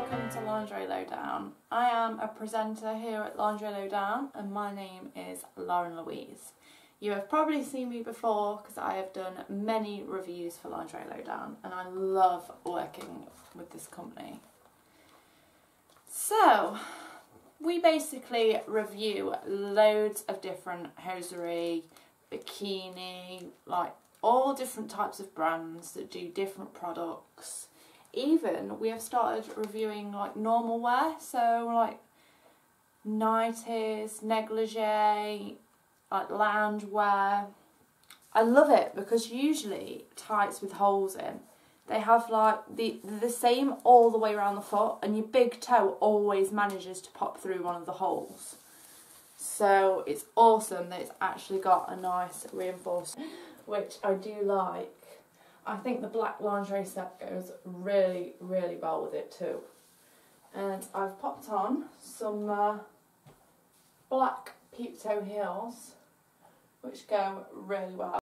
everyone. I am a presenter here at Lingerie Lowdown and my name is Lauren Louise. You have probably seen me before because I have done many reviews for Lingerie Lowdown and I love working with this company. So, we basically review loads of different hosiery, bikini, like all different types of brands that do different products even we have started reviewing like normal wear, so like nighties, negligee, like lounge wear. I love it because usually tights with holes in, they have like the the same all the way around the foot, and your big toe always manages to pop through one of the holes. So it's awesome that it's actually got a nice reinforcement, which I do like. I think the black lingerie set goes really, really well with it too. And I've popped on some uh, black peep toe heels, which go really well.